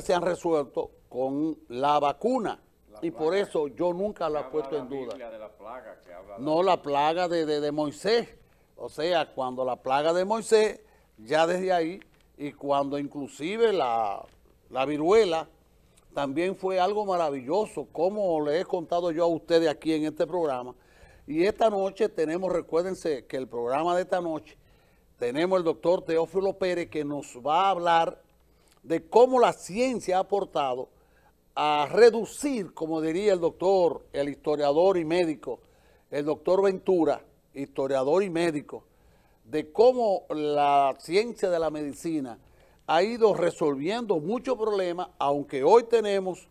se han resuelto con la vacuna. y por eso yo nunca la he puesto en duda. no, la plaga de, de, Moisés. O sea, cuando la plaga de Moisés, ya desde ahí, y cuando inclusive la, la viruela, también fue algo maravilloso, como le he contado yo a ustedes aquí en este programa. Y esta noche tenemos, recuérdense que el programa de esta noche, tenemos el doctor Teófilo Pérez que nos va a hablar de cómo la ciencia ha aportado a reducir, como diría el doctor, el historiador y médico, el doctor Ventura, historiador y médico, de cómo la ciencia de la medicina ha ido resolviendo muchos problemas, aunque hoy tenemos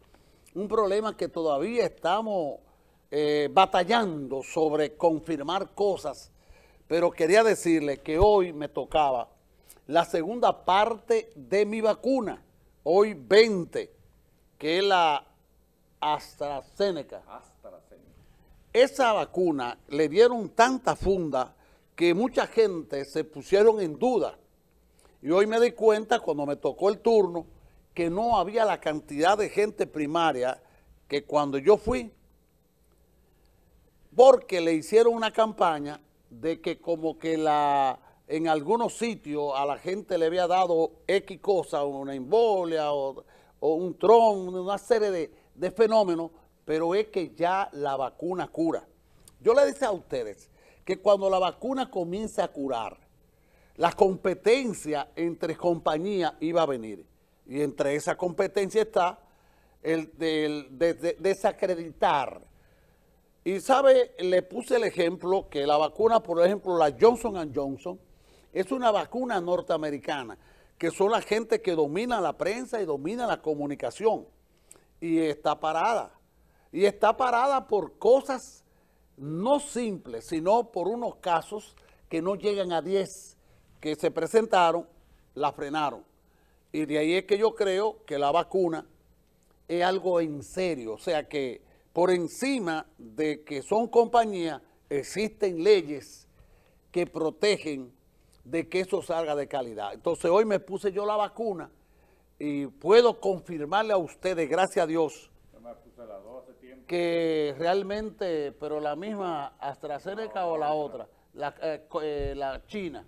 un problema que todavía estamos eh, batallando sobre confirmar cosas, pero quería decirle que hoy me tocaba la segunda parte de mi vacuna, hoy 20, que es la AstraZeneca. AstraZeneca. Esa vacuna le dieron tanta funda que mucha gente se pusieron en duda. Y hoy me di cuenta, cuando me tocó el turno, que no había la cantidad de gente primaria que cuando yo fui, porque le hicieron una campaña de que como que la en algunos sitios a la gente le había dado X cosa, una embolia o, un tron, una serie de, fenómenos, pero es que ya la vacuna cura. Yo le decía a ustedes que cuando la vacuna comience a curar, la competencia entre compañías iba a venir. Y entre esa competencia está el de desacreditar. Y sabe, le puse el ejemplo que la vacuna, por ejemplo, la Johnson Johnson, es una vacuna norteamericana, que son la gente que domina la prensa y domina la comunicación. Y está parada. Y está parada por cosas no simples, sino por unos casos que no llegan a 10 que se presentaron, la frenaron. Y de ahí es que yo creo que la vacuna es algo en serio. O sea que por encima de que son compañías, existen leyes que protegen de que eso salga de calidad. Entonces hoy me puse yo la vacuna y puedo confirmarle a ustedes, gracias a Dios, que realmente, pero la misma AstraZeneca o la otra, la, eh, eh, la China.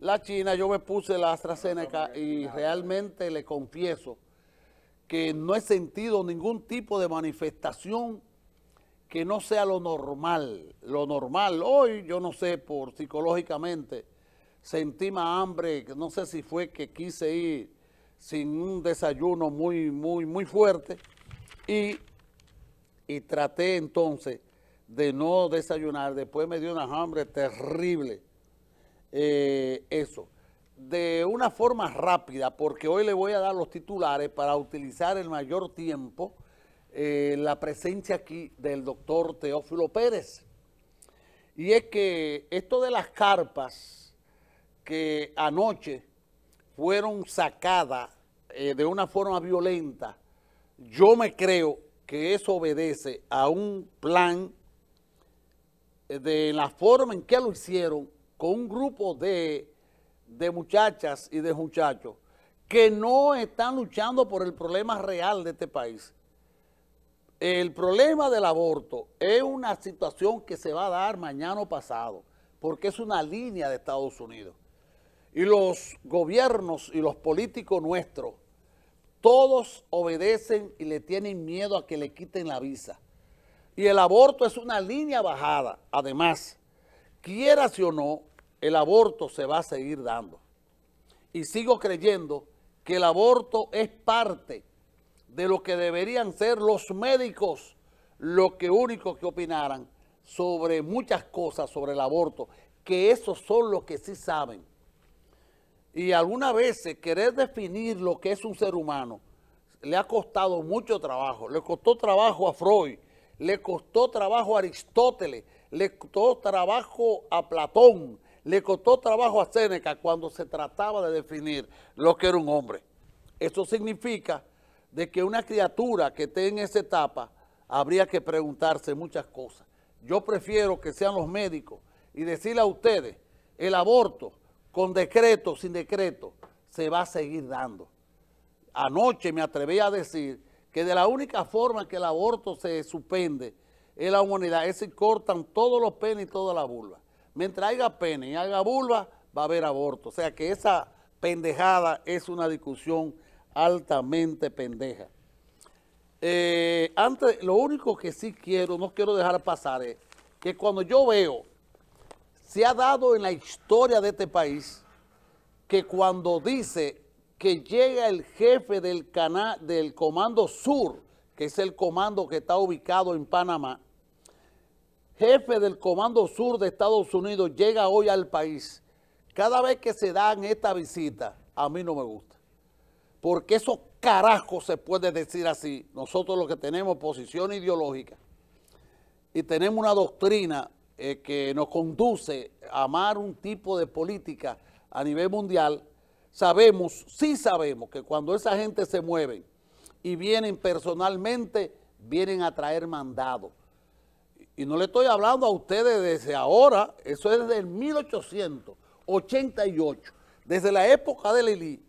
La China, yo me puse la AstraZeneca y realmente le confieso que no he sentido ningún tipo de manifestación que no sea lo normal. Lo normal, hoy yo no sé, por psicológicamente, sentí más hambre, no sé si fue que quise ir sin un desayuno muy, muy, muy fuerte. Y, y traté entonces de no desayunar, después me dio una hambre terrible, eh, eso, de una forma rápida, porque hoy le voy a dar los titulares para utilizar el mayor tiempo eh, la presencia aquí del doctor Teófilo Pérez. Y es que esto de las carpas, que anoche fueron sacadas eh, de una forma violenta, yo me creo que eso obedece a un plan eh, de la forma en que lo hicieron con un grupo de, de muchachas y de muchachos que no están luchando por el problema real de este país. El problema del aborto es una situación que se va a dar mañana o pasado, porque es una línea de Estados Unidos y los gobiernos y los políticos nuestros, todos obedecen y le tienen miedo a que le quiten la visa. Y el aborto es una línea bajada. Además, quiera si o no, el aborto se va a seguir dando. Y sigo creyendo que el aborto es parte de lo que deberían ser los médicos, lo que único que opinaran sobre muchas cosas sobre el aborto, que esos son los que sí saben y algunas veces querer definir lo que es un ser humano le ha costado mucho trabajo. Le costó trabajo a Freud, le costó trabajo a Aristóteles, le costó trabajo a Platón, le costó trabajo a Séneca cuando se trataba de definir lo que era un hombre. Eso significa de que una criatura que esté en esa etapa habría que preguntarse muchas cosas. Yo prefiero que sean los médicos y decirle a ustedes, el aborto con decreto, sin decreto, se va a seguir dando. anoche me atreví a decir que de la única forma que el aborto se suspende en la humanidad es si cortan todos los penes y toda la vulva. Mientras haya pene y haya vulva, va a haber aborto. O sea que esa pendejada es una discusión altamente pendeja. Eh, antes, lo único que sí quiero, no quiero dejar pasar es que cuando yo veo, se ha dado en la historia de este país, que cuando dice que llega el jefe del, del Comando Sur, que es el comando que está ubicado en Panamá, jefe del Comando Sur de Estados Unidos llega hoy al país. Cada vez que se dan esta visita, a mí no me gusta. Porque esos carajos se puede decir así. Nosotros los que tenemos posición ideológica y tenemos una doctrina eh, que nos conduce a amar un tipo de política a nivel mundial, sabemos, sí sabemos que cuando esa gente se mueve y vienen personalmente, vienen a traer mandado. Y no le estoy hablando a ustedes desde ahora, eso es desde el 1888, desde la época de Lili,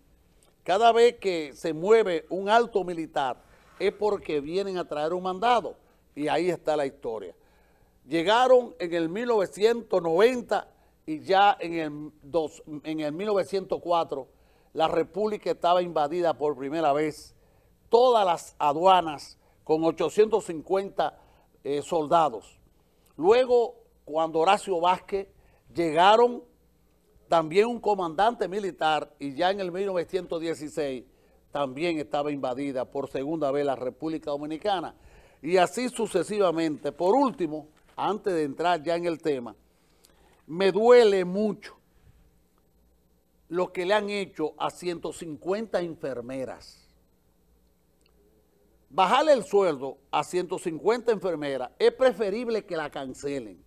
cada vez que se mueve un alto militar es porque vienen a traer un mandado y ahí está la historia. Llegaron en el 1990 y ya en el, en el 1904 la República estaba invadida por primera vez, todas las aduanas con 850 eh, soldados. Luego, cuando Horacio Vázquez llegaron también un comandante militar y ya en el 1916 también estaba invadida por segunda vez la República Dominicana y así sucesivamente. Por último, antes de entrar ya en el tema, me duele mucho lo que le han hecho a 150 enfermeras. Bajarle el sueldo a 150 enfermeras es preferible que la cancelen.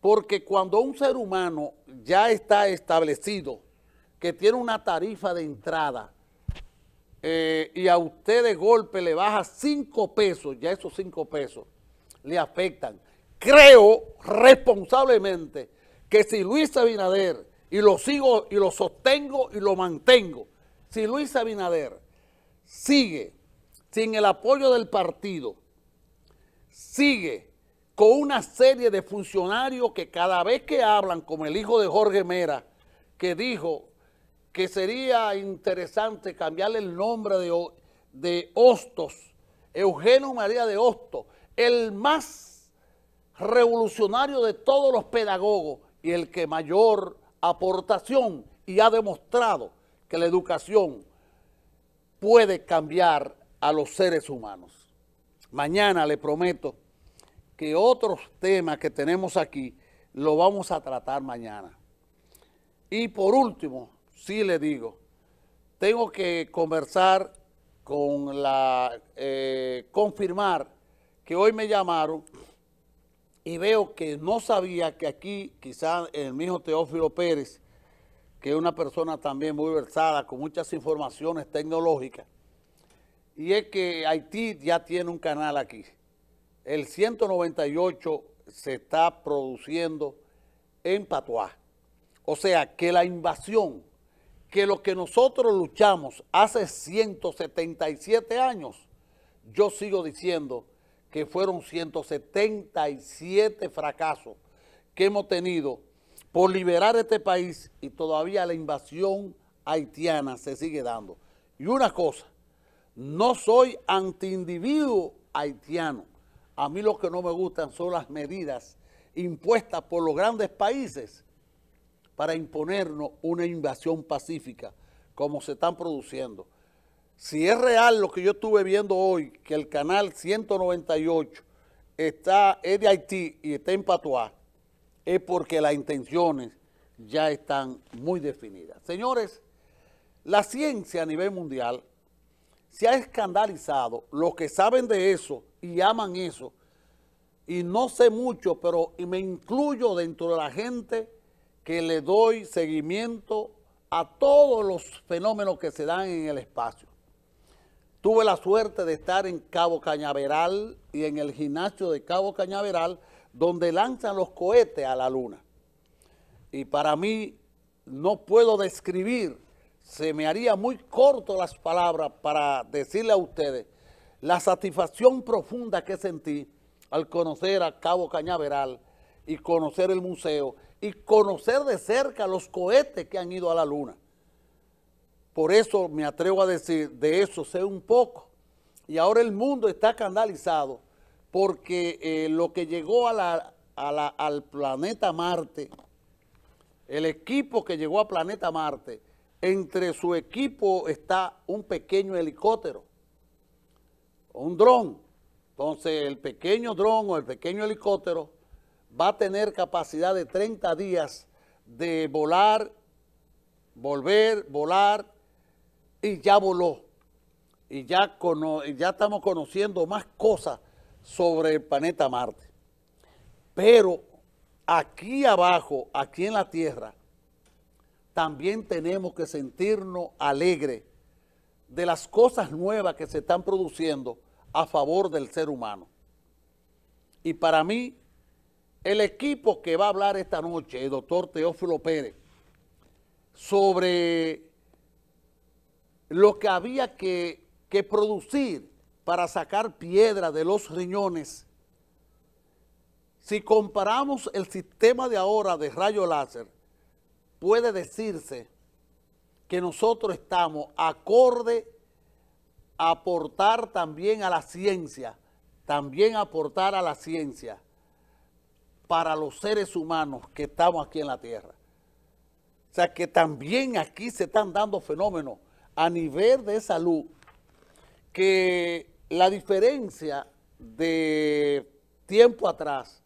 Porque cuando un ser humano ya está establecido, que tiene una tarifa de entrada, eh, y a usted de golpe le baja 5 pesos, ya esos 5 pesos le afectan. Creo responsablemente que si Luis Abinader y lo sigo y lo sostengo y lo mantengo. Si Luis Abinader sigue sin el apoyo del partido, sigue con una serie de funcionarios que cada vez que hablan, como el hijo de Jorge Mera, que dijo que sería interesante cambiarle el nombre de, de Hostos, Eugenio María de Hostos, el más revolucionario de todos los pedagogos y el que mayor aportación y ha demostrado que la educación puede cambiar a los seres humanos. Mañana le prometo que otros temas que tenemos aquí lo vamos a tratar mañana. Y por último, sí le digo, tengo que conversar con la, eh, confirmar que hoy me llamaron y veo que no sabía que aquí, quizás el mismo Teófilo Pérez, que es una persona también muy versada, con muchas informaciones tecnológicas, y es que Haití ya tiene un canal aquí. El 198 se está produciendo en Patuá. O sea, que la invasión, que lo que nosotros luchamos hace 177 años, yo sigo diciendo que fueron 177 fracasos que hemos tenido por liberar este país y todavía la invasión haitiana se sigue dando. Y una cosa, no soy anti-individuo haitiano. A mí lo que no me gustan son las medidas impuestas por los grandes países para imponernos una invasión pacífica como se están produciendo si es real lo que yo estuve viendo hoy, que el canal 198 está, es de Haití y está en Patuá, es porque las intenciones ya están muy definidas. Señores, la ciencia a nivel mundial se ha escandalizado, los que saben de eso y aman eso, y no sé mucho, pero me incluyo dentro de la gente que le doy seguimiento a todos los fenómenos que se dan en el espacio. Tuve la suerte de estar en Cabo Cañaveral y en el gimnasio de Cabo Cañaveral, donde lanzan los cohetes a la luna. Y para mí no puedo describir se me haría muy corto las palabras para decirle a ustedes la satisfacción profunda que sentí al conocer a Cabo Cañaveral y conocer el museo y conocer de cerca los cohetes que han ido a la luna. Por eso me atrevo a decir, de eso sé un poco. Y ahora el mundo está escandalizado porque eh, lo que llegó al planeta Marte, el equipo que llegó a planeta Marte, entre su equipo está un pequeño helicóptero, un dron. Entonces el pequeño dron o el pequeño helicóptero va a tener capacidad de 30 días de volar, volver, volar, y ya voló. Y ya, ya estamos conociendo más cosas sobre el planeta Marte. Pero aquí abajo, aquí en la Tierra, también tenemos que sentirnos alegres de las cosas nuevas que se están produciendo a favor del ser humano. Y para mí, el equipo que va a hablar esta noche, el doctor Teófilo Pérez, sobre lo que había que, que producir para sacar piedra de los riñones, si comparamos el sistema de ahora de rayo láser, puede decirse que nosotros estamos acorde a aportar también a la ciencia, también aportar a la ciencia para los seres humanos que estamos aquí en la Tierra. O sea que también aquí se están dando fenómenos a nivel de salud que la diferencia de tiempo atrás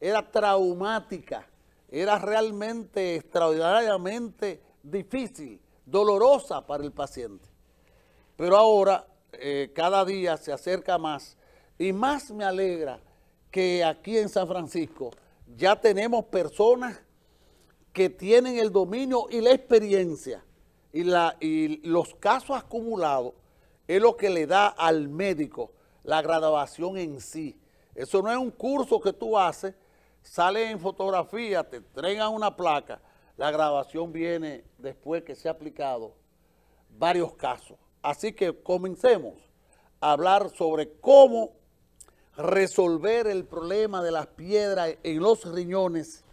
era traumática, era realmente extraordinariamente difícil, dolorosa para el paciente. Pero ahora eh, cada día se acerca más y más me alegra que aquí en San Francisco ya tenemos personas que tienen el dominio y la experiencia y, la, y los casos acumulados es lo que le da al médico la graduación en sí. Eso no es un curso que tú haces, sale en fotografía, te entregan una placa, la grabación viene después que se ha aplicado varios casos. Así que comencemos a hablar sobre cómo resolver el problema de las piedras en los riñones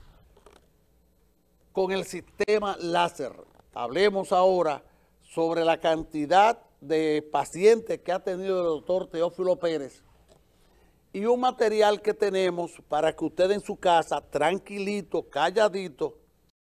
con el sistema láser. Hablemos ahora sobre la cantidad de pacientes que ha tenido el doctor Teófilo Pérez y un material que tenemos para que usted en su casa, tranquilito, calladito,